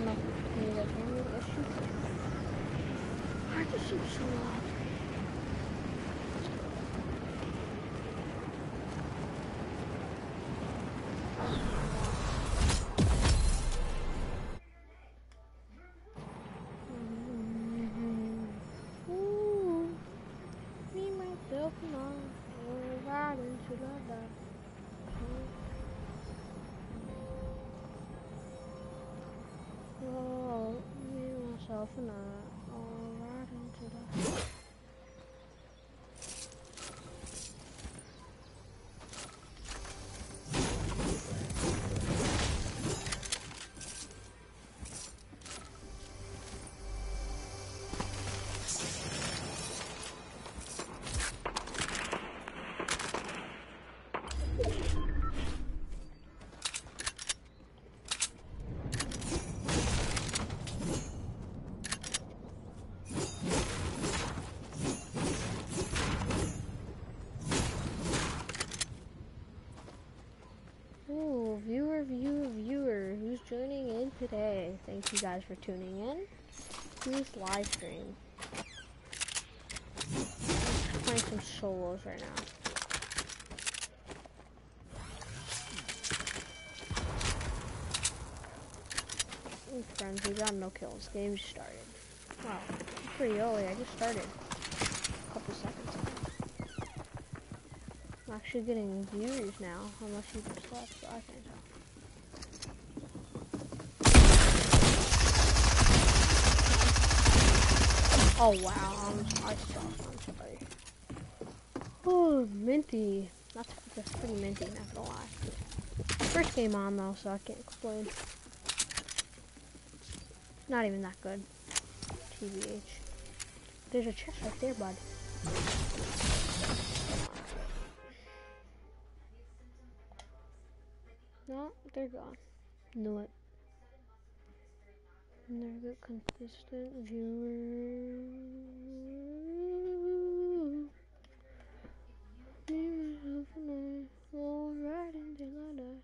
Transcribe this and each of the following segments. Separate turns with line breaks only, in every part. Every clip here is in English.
me? Yes, you can. Why does seem so loud? Guys for tuning in. Who's live stream? I'm playing some solos right now. Friends, we got no kills. Game just started. Wow, pretty early. I just started a couple seconds. I'm actually getting viewers now, unless you just left, so I can't tell. Oh wow, I'm, I suck, I'm sorry. Oh, minty. That's, that's pretty minty, not gonna lie. First game on though, so I can't complain. Not even that good. TBH. There's a chest right there, bud. No, they're gone. Knew it. Never consistent viewer. Alright until I die.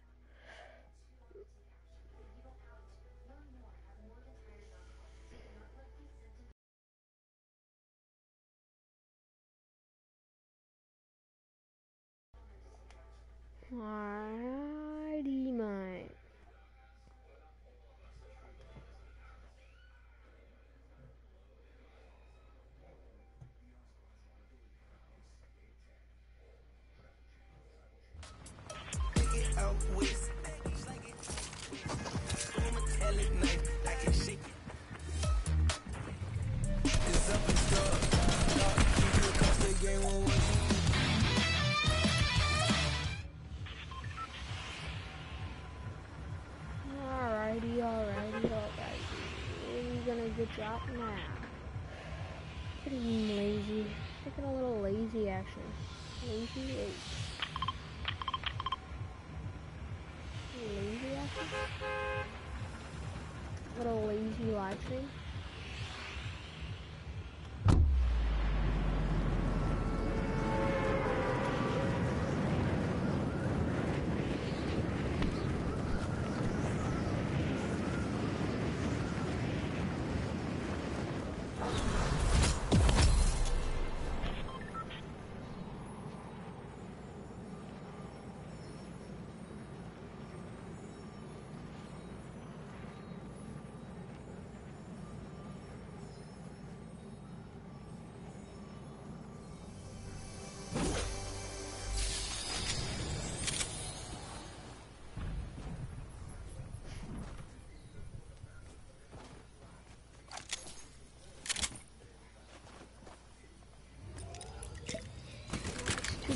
Alrighty,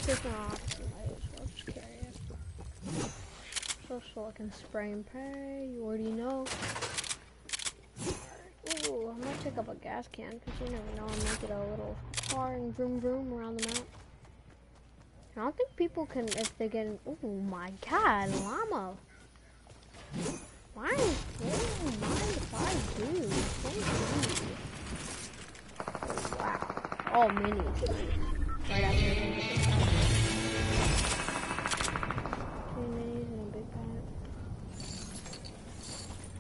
Different options. I just, I'll just carry it. So, I can spray and pray. You already know. Ooh, I'm gonna pick up a gas can because you never know. I might get a little car and vroom vroom around the map. I don't think people can if they get. Oh my god, llama. Why? If I do. Oh, wow. Oh, minis. Right after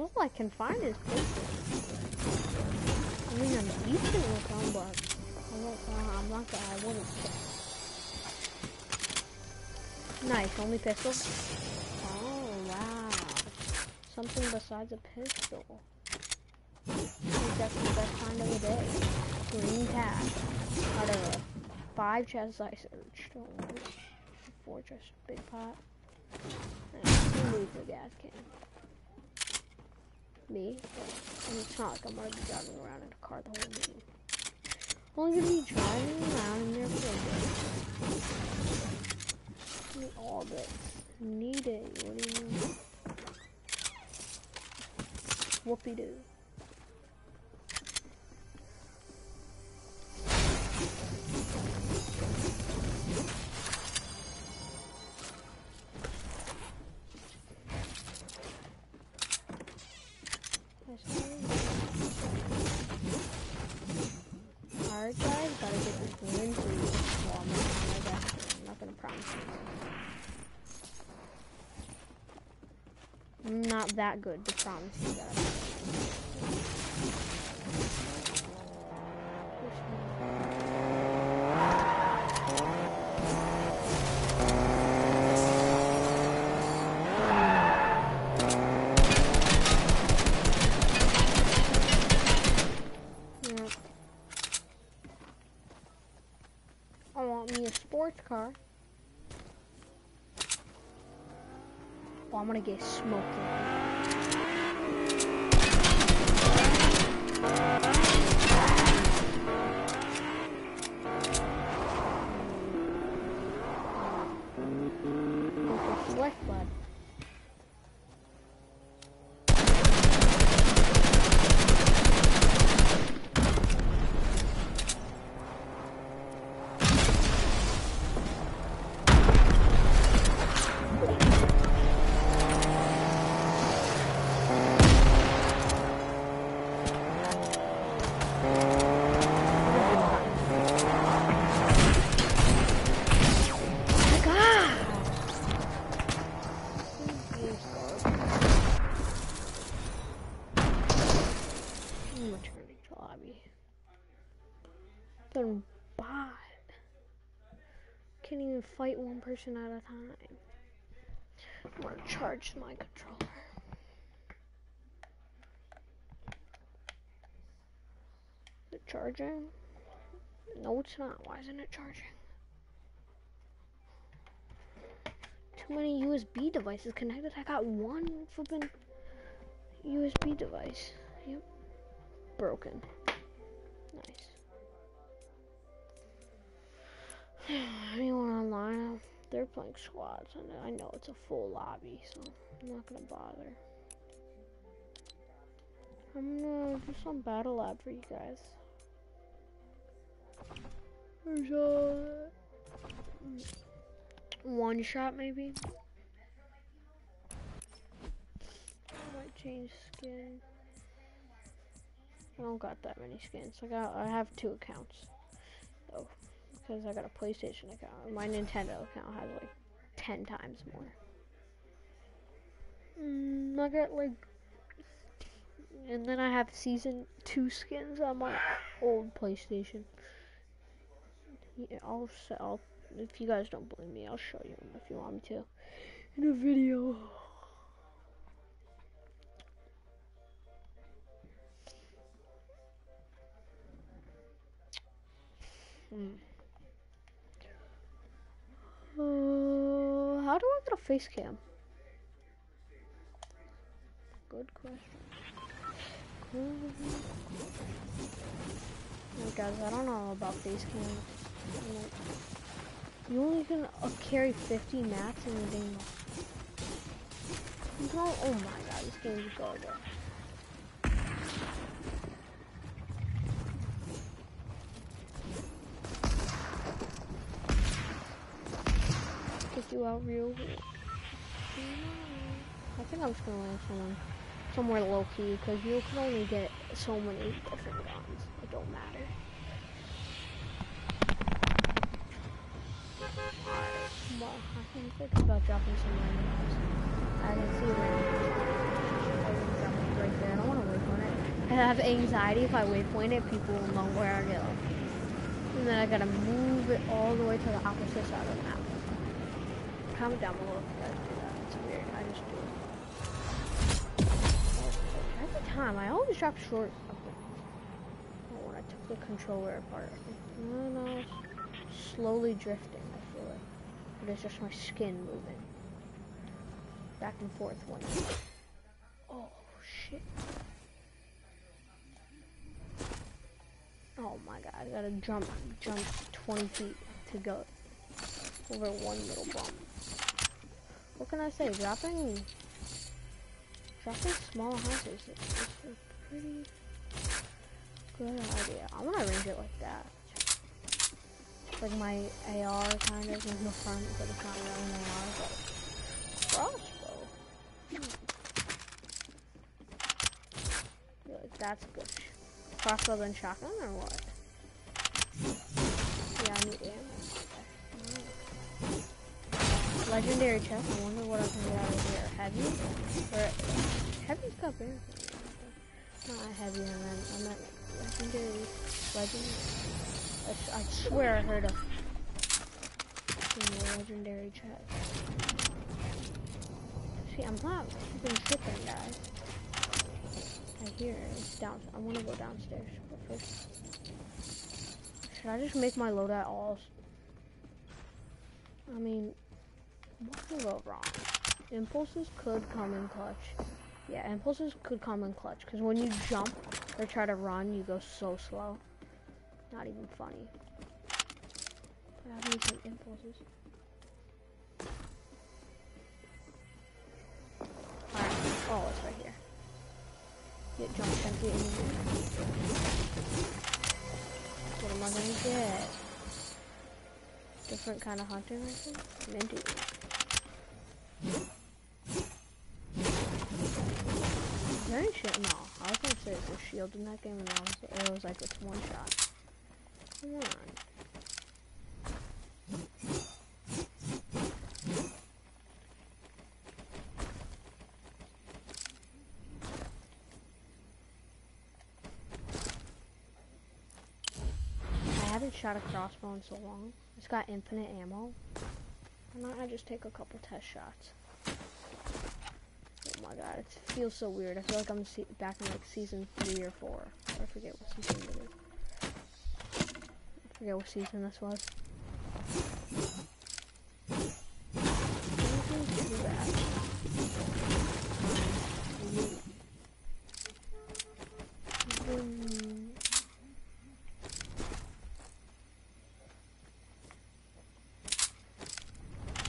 All I can find is pictures. I mean, I'm decent with them, but uh, I'm not gonna, I wouldn't. Nice, only pistol? Oh, wow. Something besides a pistol. I think that's the best kind of the day. Green tab. Out of five chests I searched. Four chests, big pot. And move the gas can. Me? And it's not like I'm gonna be driving around in a car the whole game. Only gonna be driving around in there for a bit. All this. Need it. What do you mean? Whoopie doo. That good to promise you that. I want me a sports car. Well, I'm gonna get smoking. Go for Swift, bud. Person at a time. I'm gonna charge my controller. Is it charging? No, it's not. Why isn't it charging? too many USB devices connected. I got one flipping USB device. Yep. Broken. Nice. They're squads, and I know it's a full lobby, so I'm not gonna bother. I'm gonna do some battle lab for you guys. There's a one shot maybe. I might change skin. I don't got that many skins. I got I have two accounts though because I got a PlayStation account. My Nintendo account has like ten times more. Mm, I got like, and then I have season two skins on my old PlayStation. Yeah, I'll if you guys don't believe me, I'll show you if you want me to in a video. Hmm. Uh, how do I get a face cam? Good question. Good. Guys, I don't know about face cam. You only can uh, carry 50 mats in the game. No, oh my god, this game is garbage. You out real. I think I'm just gonna land somewhere low key because you can only get so many different guns. It don't matter. Well, I can think about dropping some. I can see right there. I don't want to waypoint it. I have anxiety if I waypoint it, people will know where I go. And then I gotta move it all the way to the opposite side of the map. Comment down below if you guys do that. It's weird. I just do it. Every time, I always drop short. Oh, when I took the controller apart. No, no, slowly drifting. I feel like, but it's just my skin moving back and forth. One. Oh shit. Oh my god, I gotta jump, jump 20 feet to go over one little bump. What can I say? Dropping, dropping small houses is a pretty good idea. I wanna arrange it like that. Like my AR kind of in the front, but it's not really an AR, but crossbow. Hmm. Like that's good. Crossbow than shotgun or what? Yeah, I need ammo. Legendary chest. I wonder what I can get out of here. Heavy? Or heavy's got bear. Eh? Not heavy, and then I'm at legendary legend. I, I swear I heard a a legendary chest. See, I'm not even tripping, guys. I hear. It's down. I want to go downstairs, but first, should I just make my loadout all? I mean, what can go wrong? Impulses could come in clutch. Yeah, impulses could come in clutch because when you jump or try to run, you go so slow. Not even funny. I have some impulses. Alright. Oh, it's right here. Get jump empty. What am I gonna get? Different kind of hunting rifle? Minty. Is there any shit? No. I was gonna say it's a shield in that game and I was, it was like it's one shot. Come on. I haven't shot a crossbow in so long. It's got infinite ammo. Why not I just take a couple test shots? Oh my god, it feels so weird. I feel like I'm back in like season three or four. I forget what season it is. I forget what season this was. Anything too bad. Boom.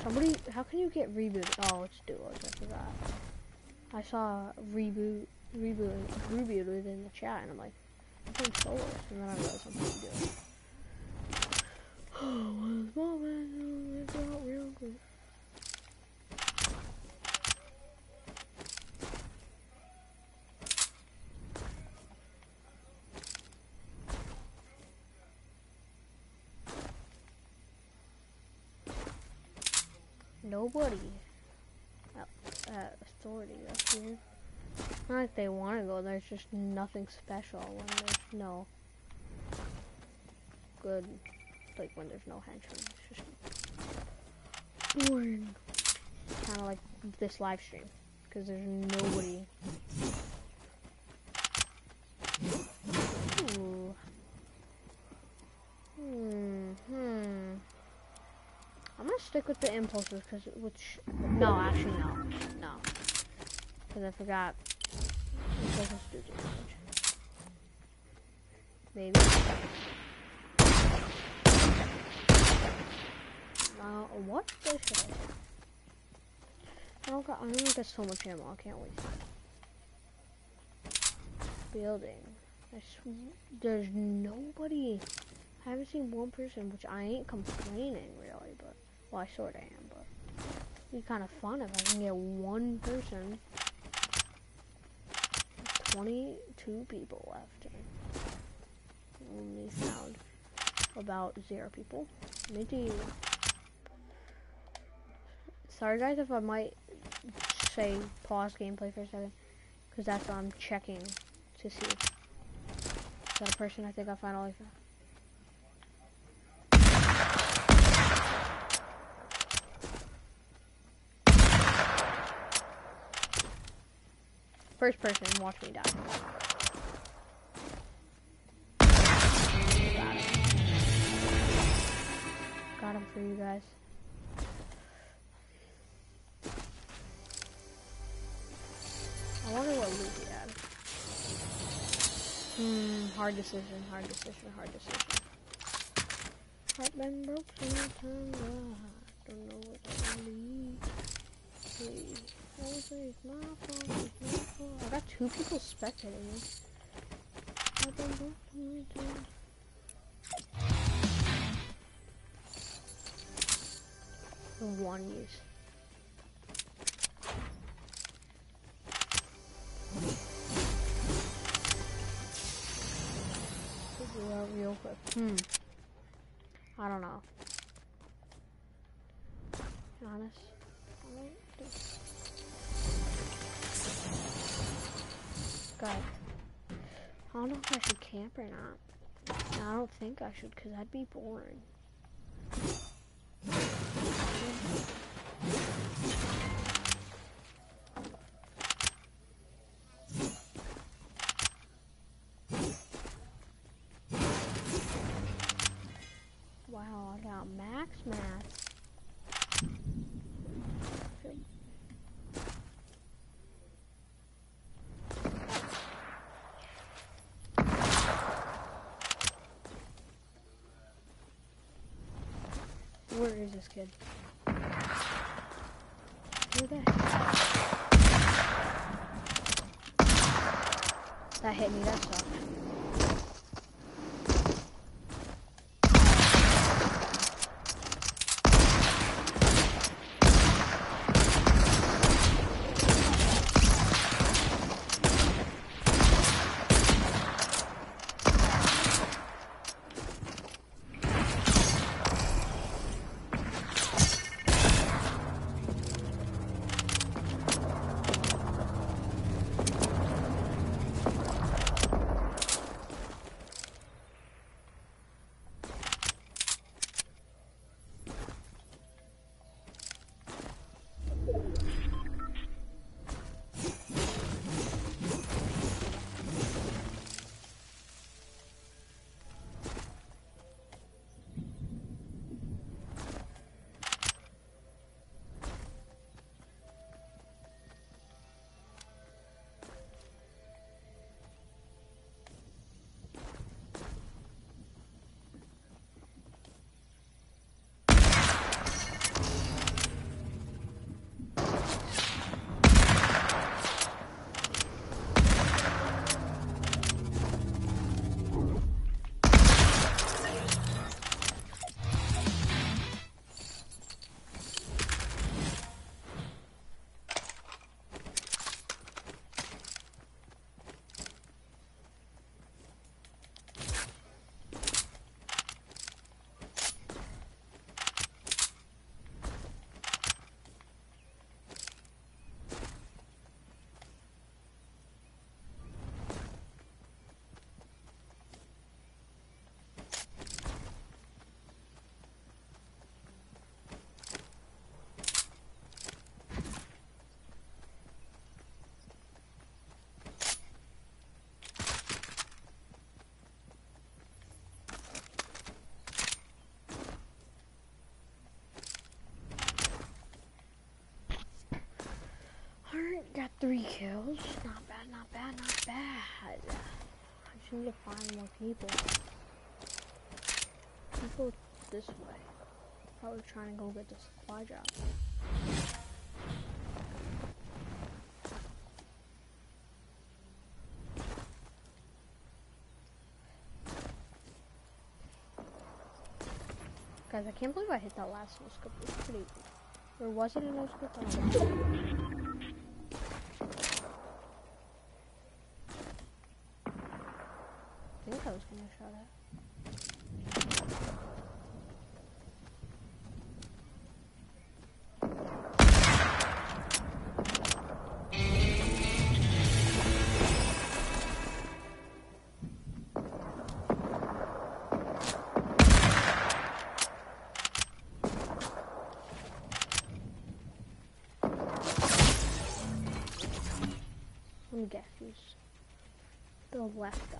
Somebody, how can you get rebooted? Oh, it's duos. I forgot. I saw reboot, reboot, rebooted in the chat, and I'm like, I'm playing solo, and then I realized I'm playing duos. Oh, one moment, it's not real good. Nobody at, authority. up here. Not like they want to go. There's just nothing special when there's no good. Like when there's no henchmen. It's just boring. Kind of like this live stream because there's nobody. Ooh. Hmm. Hmm. I'm gonna stick with the impulses because which no actually no no because I forgot. Maybe. No, what the shit? don't got, I don't got so much ammo. I can't wait. Building. There's nobody. I haven't seen one person, which I ain't complaining really, but well, I sort of am, but it'd be kind of fun if I can get one person. 22 people left. Only found about zero people. Maybe. Sorry guys if I might say pause gameplay for a second, because that's what I'm checking to see. Is that a person I think I finally found? First person, watch me die. Got him. For you guys. I wonder what loot he had. Hmm, hard decision, hard decision, hard decision. Heart been broke so many times, I don't know what to need. Please. Always my fault, I got two people spectating me. Many times. One use. Know if I should camp or not. I don't think I should because I'd be boring. Wow, I got max math. Where is this kid? Where heck? That hit me, that sucked. Three kills. Not bad, not bad, not bad. I just need to find more people. People this way. Probably trying to go get the supply drop.
Guys, I can't believe I hit that last no scope. It was pretty. Or was it a no scope? Left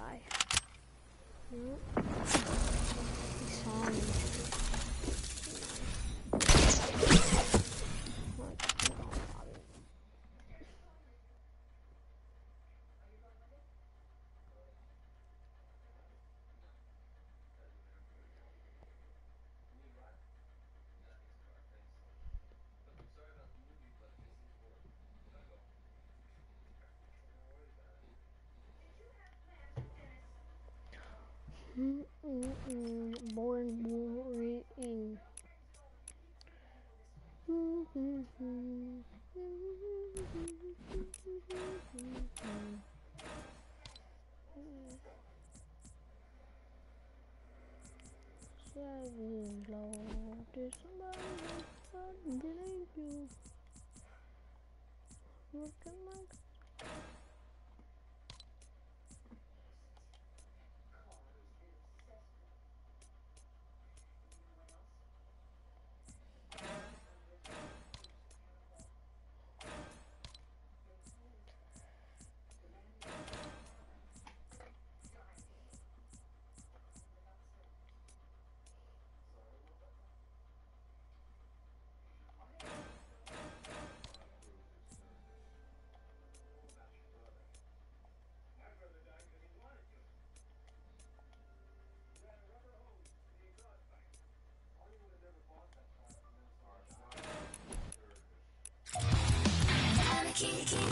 i'm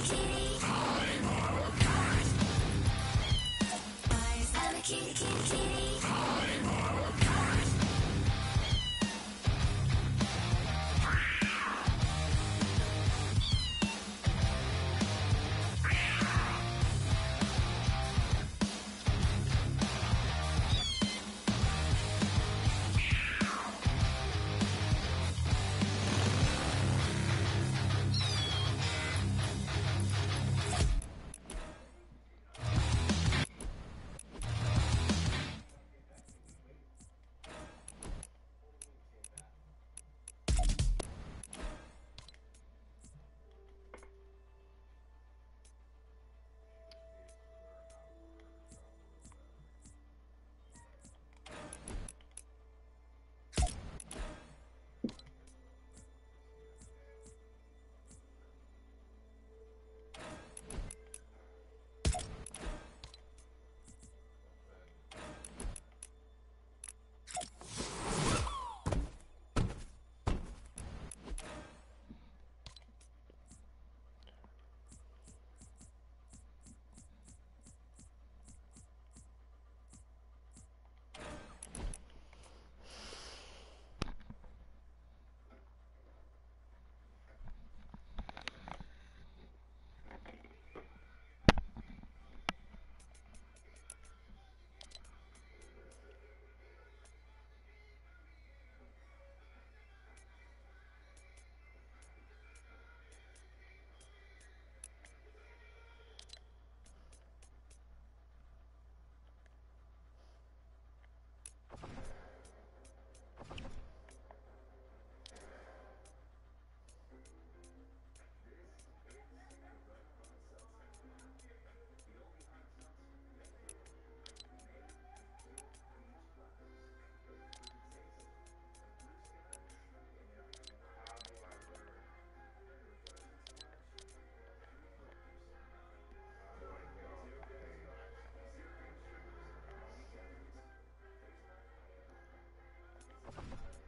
kitty King.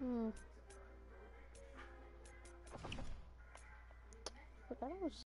Hmm. Forgot I was